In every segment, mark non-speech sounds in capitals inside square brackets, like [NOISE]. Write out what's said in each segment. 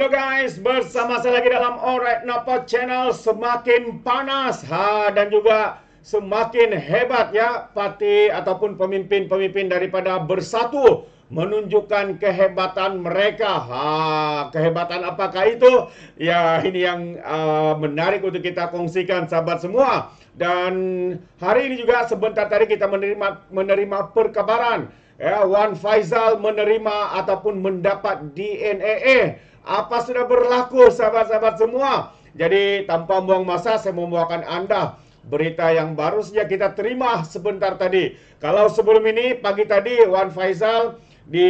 Hello guys, bersama saya lagi dalam Alright Napa Channel semakin panas ha dan juga semakin hebat ya parti ataupun pemimpin-pemimpin daripada Bersatu menunjukkan kehebatan mereka. Ha, kehebatan apakah itu? Ya, ini yang uh, menarik untuk kita kongsikan sahabat semua. Dan hari ini juga sebentar tadi kita menerima menerima perkabaran ya Wan Faizal menerima ataupun mendapat DNA apa sudah berlaku sahabat-sahabat semua. Jadi tanpa buang masa saya membawakan anda berita yang baru saja kita terima sebentar tadi. Kalau sebelum ini pagi tadi Wan Faizal di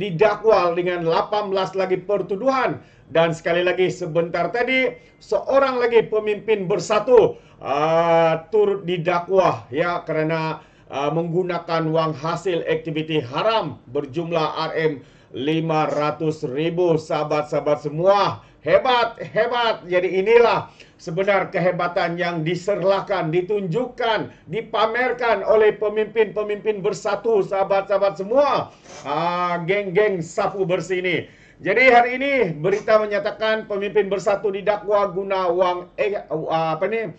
didakwa dengan 18 lagi pertuduhan dan sekali lagi sebentar tadi seorang lagi pemimpin bersatu uh, turut didakwa ya kerana uh, menggunakan wang hasil aktiviti haram berjumlah RM 500 ribu sahabat-sahabat semua. Hebat, hebat. Jadi inilah sebenar kehebatan yang diserlakan, ditunjukkan, dipamerkan oleh pemimpin-pemimpin bersatu sahabat-sahabat semua. Ah, geng-geng sapu bersih ini. Jadi hari ini berita menyatakan pemimpin bersatu didakwa guna wang eh, apa ni?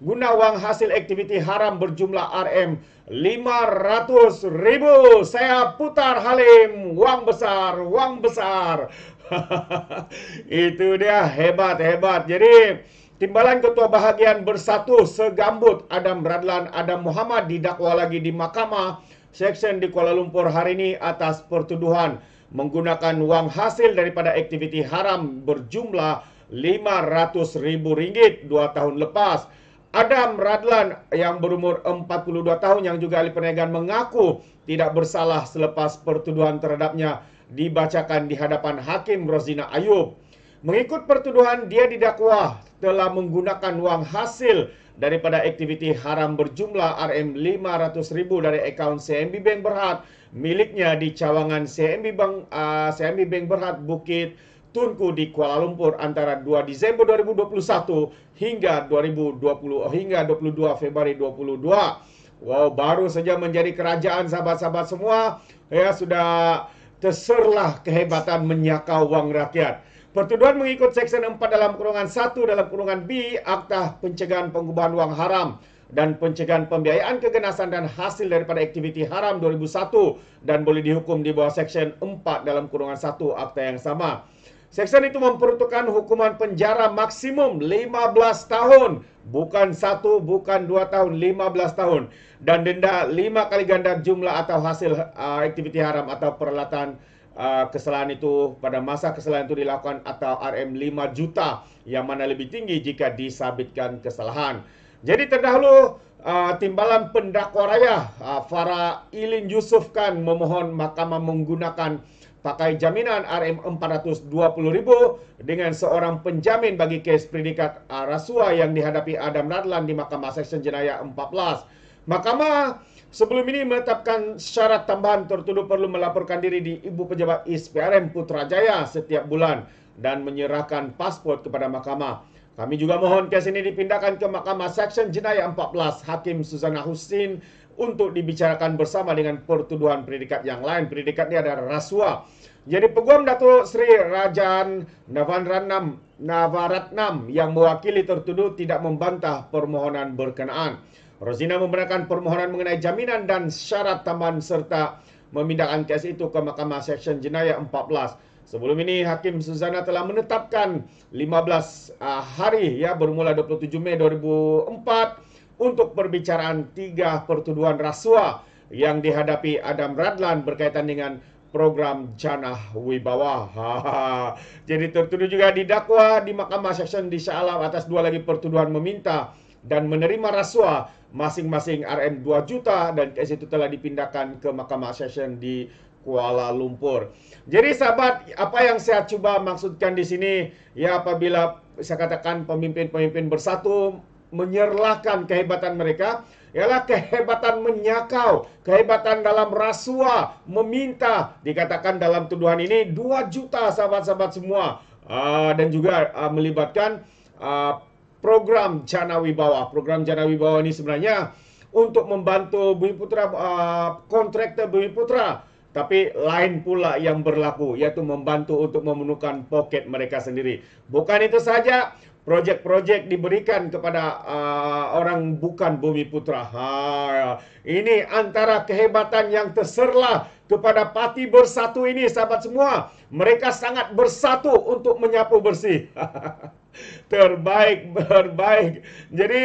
Guna wang hasil aktiviti haram berjumlah RM 500 ribu. Saya putar Halim. Wang besar, wang besar. [LAUGHS] Itu dia hebat, hebat. Jadi, Timbalan Ketua Bahagian Bersatu Segambut Adam Radlan Adam Muhammad didakwa lagi di mahkamah seksyen di Kuala Lumpur hari ini atas pertuduhan menggunakan wang hasil daripada aktiviti haram berjumlah RM500,000 dua tahun lepas. Adam Radlan yang berumur 42 tahun yang juga ahli perniagaan mengaku tidak bersalah selepas pertuduhan terhadapnya dibacakan di hadapan Hakim Rozina Ayub. Mengikut pertuduhan, dia didakwa telah menggunakan wang hasil daripada aktiviti haram berjumlah RM500,000 dari akaun CMB Bank Berhad miliknya di cawangan CMB Bank, uh, CMB Bank Berhad Bukit Tunku di Kuala Lumpur antara 2 Disember 2021 hingga 2020 hingga 22 Februari 2022. Wow, baru saja menjadi kerajaan sahabat-sahabat semua. Ya, sudah terserlah kehebatan menyakau wang rakyat. Pertuduhan mengikut Seksyen 4 dalam kurungan 1 dalam kurungan B Akta Pencegahan Pengubahan Wang Haram dan Pencegahan Pembiayaan Kegenasan dan Hasil daripada Aktiviti Haram 2001 dan boleh dihukum di bawah Seksyen 4 dalam kurungan 1 Akta yang sama. Seksyen itu memperuntukkan hukuman penjara maksimum 15 tahun. Bukan satu, bukan dua tahun, 15 tahun. Dan denda lima kali ganda jumlah atau hasil uh, aktiviti haram atau peralatan uh, kesalahan itu pada masa kesalahan itu dilakukan atau RM 5 juta yang mana lebih tinggi jika disabitkan kesalahan. Jadi terdahulu uh, timbalan pendakwa raya uh, Farah Ilin Yusuf kan memohon mahkamah menggunakan pakai jaminan RM420,000 dengan seorang penjamin bagi kes predikat uh, rasuah yang dihadapi Adam Radlan di Mahkamah Seksyen Jenayah 14. Mahkamah sebelum ini menetapkan syarat tambahan tertuduh perlu melaporkan diri di Ibu Pejabat ISPRM Putrajaya setiap bulan dan menyerahkan pasport kepada mahkamah. Kami juga mohon kes ini dipindahkan ke Mahkamah Seksyen Jenayah 14 Hakim Suzana Husin untuk dibicarakan bersama dengan pertuduhan predikat yang lain. Predikat ini adalah rasuah. Jadi Peguam Datuk Seri Rajan Navanranam Navaratnam yang mewakili tertuduh tidak membantah permohonan berkenaan. Rosina membenarkan permohonan mengenai jaminan dan syarat tambahan serta memindahkan kes itu ke Mahkamah Seksyen Jenayah 14. Sebelum ini Hakim Suzana telah menetapkan 15 uh, hari ya bermula 27 Mei 2004 untuk perbicaraan tiga pertuduhan rasuah yang dihadapi Adam Radlan berkaitan dengan program Janah Wibawa. [LAUGHS] Jadi tertuduh juga didakwa di Mahkamah Seksyen di Shah Alam atas dua lagi pertuduhan meminta dan menerima rasuah masing-masing RM 2 juta dan kes itu telah dipindahkan ke Mahkamah Seksyen di Kuala Lumpur. Jadi sahabat, apa yang saya cuba maksudkan di sini ya apabila saya katakan pemimpin-pemimpin bersatu menyerlakan kehebatan mereka ialah kehebatan menyakau, kehebatan dalam rasuah, meminta. Dikatakan dalam tuduhan ini 2 juta sahabat-sahabat semua. Uh, dan juga uh, melibatkan uh, program Jana Wibawa. Program Jana Wibawa ini sebenarnya untuk membantu Bumi Putra, uh, kontraktor Bumi Putra tapi lain pula yang berlaku iaitu membantu untuk memenuhkan poket mereka sendiri. Bukan itu saja, projek-projek diberikan kepada uh, orang bukan bumi putra. Ha, ini antara kehebatan yang terserlah kepada parti bersatu ini sahabat semua. Mereka sangat bersatu untuk menyapu bersih. [LAUGHS] terbaik, terbaik. Jadi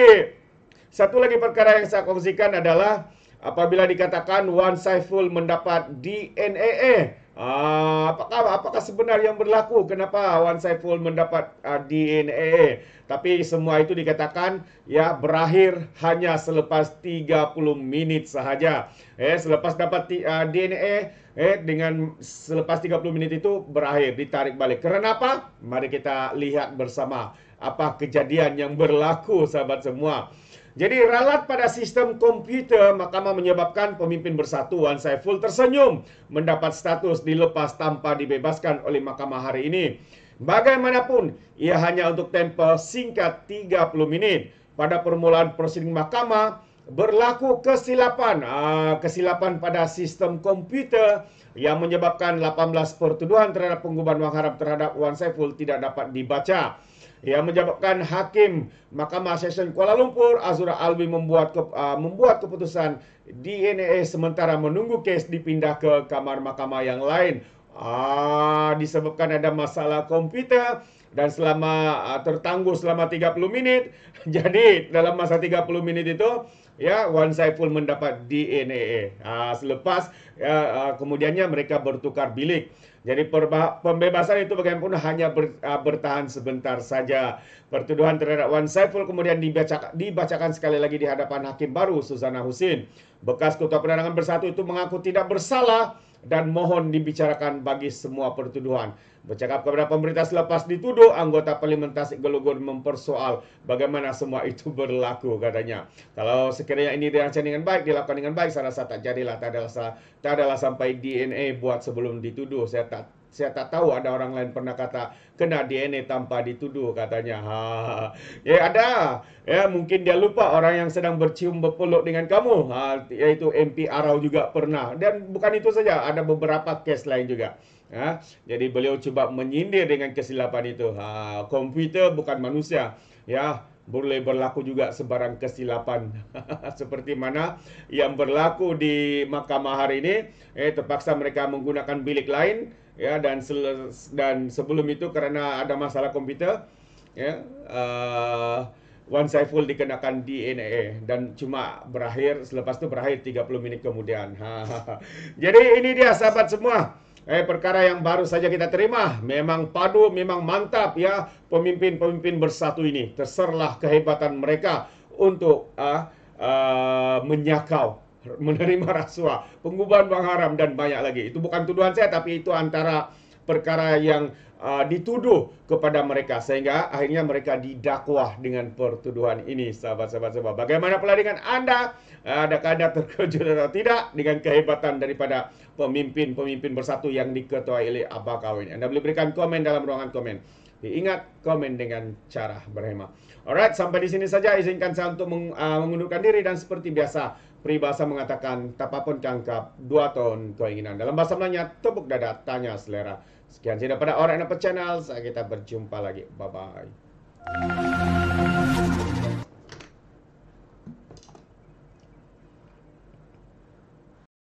satu lagi perkara yang saya kongsikan adalah apabila dikatakan Wan Saiful mendapat DNA. Ah, apakah apakah sebenar yang berlaku? Kenapa Wan Saiful mendapat uh, ah, DNA? Tapi semua itu dikatakan ya berakhir hanya selepas 30 minit sahaja. Eh selepas dapat uh, ah, DNA eh dengan selepas 30 minit itu berakhir ditarik balik. Kenapa? Mari kita lihat bersama apa kejadian yang berlaku sahabat semua. Jadi ralat pada sistem komputer mahkamah menyebabkan pemimpin bersatu Wan Saiful tersenyum mendapat status dilepas tanpa dibebaskan oleh mahkamah hari ini. Bagaimanapun, ia hanya untuk tempoh singkat 30 minit. Pada permulaan prosiding mahkamah, berlaku kesilapan. Ah, kesilapan pada sistem komputer yang menyebabkan 18 pertuduhan terhadap pengubahan wang haram terhadap Wan Saiful tidak dapat dibaca yang menyebabkan hakim Mahkamah Session Kuala Lumpur Azura Alwi membuat ke, uh, membuat keputusan DNA sementara menunggu kes dipindah ke kamar mahkamah yang lain. Ah disebabkan ada masalah komputer dan selama uh, tertangguh selama 30 minit. [LAUGHS] Jadi dalam masa 30 minit itu ya Wan Saiful mendapat DNA. Ah selepas ya, uh, kemudiannya mereka bertukar bilik. Jadi pembebasan itu bagaimanapun hanya ber, uh, bertahan sebentar saja. Pertuduhan terhadap Wan Saiful kemudian dibacakan, dibacakan sekali lagi di hadapan Hakim baru Suzana Husin. Bekas Ketua Penerangan Bersatu itu mengaku tidak bersalah dan mohon dibicarakan bagi semua pertuduhan. Bercakap kepada pemerintah selepas dituduh, anggota Parlimen Tasik Gelugur mempersoal bagaimana semua itu berlaku katanya. Kalau sekiranya ini dirancang dengan baik, dilakukan dengan baik, saya rasa tak jadilah, tak adalah, tak adalah sampai DNA buat sebelum dituduh. Saya tak saya tak tahu ada orang lain pernah kata kena DNA tanpa dituduh katanya. Ha. Ya ada. Ya mungkin dia lupa orang yang sedang bercium berpeluk dengan kamu. Ha iaitu MP Arau juga pernah. Dan bukan itu saja, ada beberapa kes lain juga. Ha? Jadi beliau cuba menyindir dengan kesilapan itu. Ha, komputer bukan manusia. Ya, boleh berlaku juga sebarang kesilapan. [LAUGHS] Seperti mana yang berlaku di mahkamah hari ini. Eh, terpaksa mereka menggunakan bilik lain. Ya, dan, dan sebelum itu kerana ada masalah komputer. Ya, uh, Wan Saiful dikenakan DNA dan cuma berakhir selepas itu berakhir 30 minit kemudian. Jadi ini dia sahabat semua. Eh perkara yang baru saja kita terima memang padu memang mantap ya pemimpin-pemimpin bersatu ini terserlah kehebatan mereka untuk uh, uh, menyakau [LAUGHS] menerima rasuah pengubahan wang haram dan banyak lagi itu bukan tuduhan saya tapi itu antara perkara yang uh, dituduh kepada mereka sehingga akhirnya mereka didakwah dengan pertuduhan ini sahabat-sahabat semua. Bagaimana pula dengan anda? Adakah anda terkejut atau tidak dengan kehebatan daripada pemimpin-pemimpin bersatu yang diketuai oleh Abah Kawin? Anda boleh berikan komen dalam ruangan komen. Ingat komen dengan cara berhemah. Alright, sampai di sini saja izinkan saya untuk uh, mengundurkan diri dan seperti biasa peribahasa mengatakan tapapun cangkap dua ton keinginan. Dalam bahasa Melayu tepuk dada tanya selera. Sekian saja daripada Orang Apa Channel. Kita berjumpa lagi. Bye-bye.